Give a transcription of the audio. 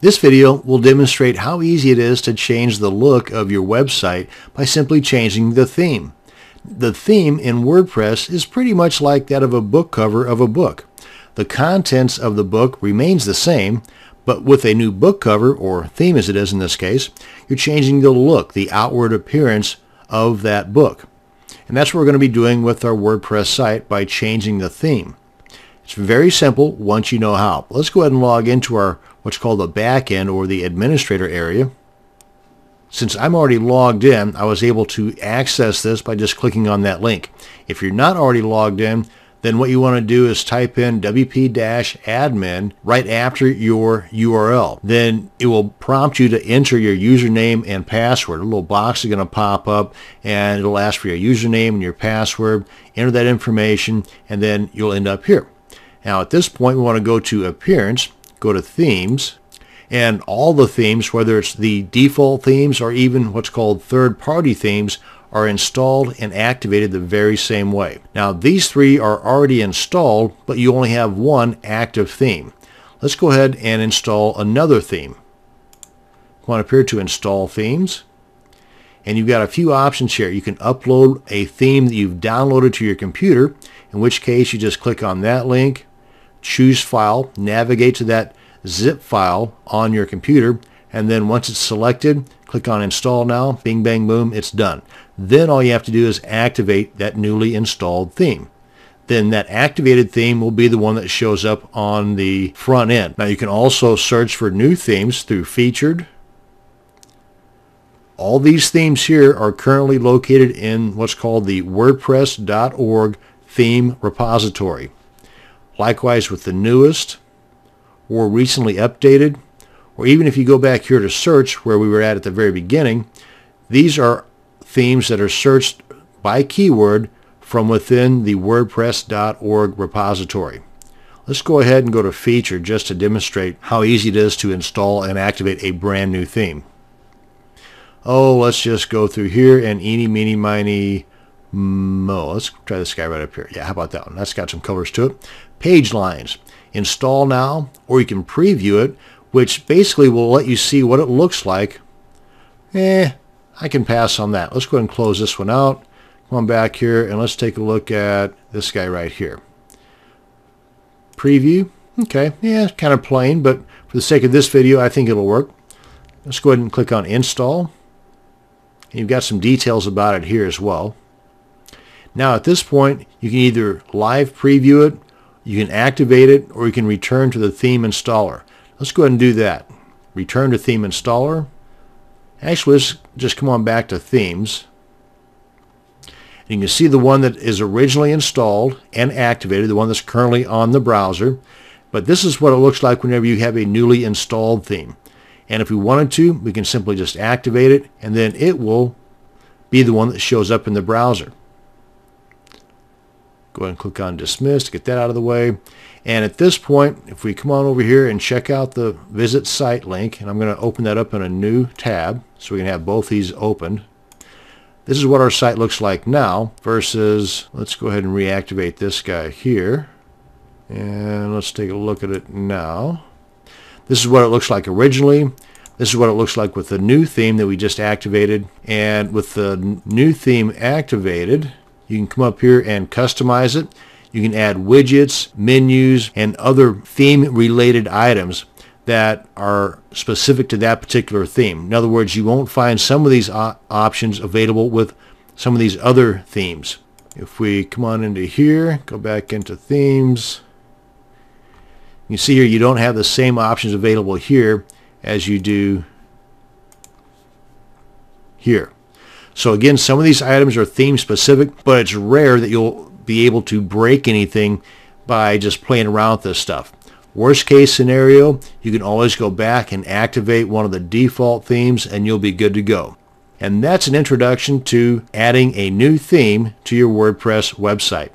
This video will demonstrate how easy it is to change the look of your website by simply changing the theme. The theme in WordPress is pretty much like that of a book cover of a book. The contents of the book remains the same, but with a new book cover, or theme as it is in this case, you're changing the look, the outward appearance of that book. And that's what we're going to be doing with our WordPress site by changing the theme. It's very simple once you know how. Let's go ahead and log into our what's called the backend or the administrator area. Since I'm already logged in, I was able to access this by just clicking on that link. If you're not already logged in, then what you want to do is type in wp-admin right after your URL. Then it will prompt you to enter your username and password. A little box is going to pop up and it'll ask for your username and your password. Enter that information and then you'll end up here. Now at this point we want to go to Appearance, go to Themes, and all the themes, whether it's the default themes or even what's called third-party themes, are installed and activated the very same way. Now these three are already installed, but you only have one active theme. Let's go ahead and install another theme. Come on up here to install themes. And you've got a few options here. You can upload a theme that you've downloaded to your computer, in which case you just click on that link, choose file, navigate to that zip file on your computer, and then once it's selected, click on install now, bing bang boom, it's done. Then all you have to do is activate that newly installed theme. Then that activated theme will be the one that shows up on the front end. Now you can also search for new themes through featured. All these themes here are currently located in what's called the wordpress.org theme repository. Likewise with the newest or recently updated, or even if you go back here to search where we were at at the very beginning, these are themes that are searched by keyword from within the wordpress.org repository. Let's go ahead and go to feature just to demonstrate how easy it is to install and activate a brand new theme. Oh, let's just go through here and eeny, meeny, miny, mo. Let's try this guy right up here. Yeah, how about that one? That's got some colors to it. PageLines. Install now, or you can preview it, which basically will let you see what it looks like. Eh, I can pass on that. Let's go ahead and close this one out. Come on back here and let's take a look at this guy right here. Preview. Okay, yeah, it's kind of plain, but for the sake of this video, I think it'll work. Let's go ahead and click on install. And you've got some details about it here as well. Now at this point, you can either live preview it, you can activate it, or you can return to the theme installer. Let's go ahead and do that. Return to theme installer. Actually, let's just come on back to themes. You can see the one that is originally installed and activated, the one that's currently on the browser. But this is what it looks like whenever you have a newly installed theme. And if we wanted to, we can simply just activate it, and then it will be the one that shows up in the browser. Go ahead and click on dismiss to get that out of the way. And at this point, if we come on over here and check out the visit site link, and I'm going to open that up in a new tab so we can have both these opened. This is what our site looks like now versus, let's go ahead and reactivate this guy here. And let's take a look at it now. This is what it looks like originally. This is what it looks like with the new theme that we just activated. And with the new theme activated, you can come up here and customize it. You can add widgets, menus, and other theme-related items that are specific to that particular theme. In other words, you won't find some of these options available with some of these other themes. If we come on into here, go back into themes, you see here you don't have the same options available here as you do here. So again, some of these items are theme specific, but it's rare that you'll be able to break anything by just playing around with this stuff. Worst case scenario, you can always go back and activate one of the default themes and you'll be good to go. And that's an introduction to adding a new theme to your WordPress website.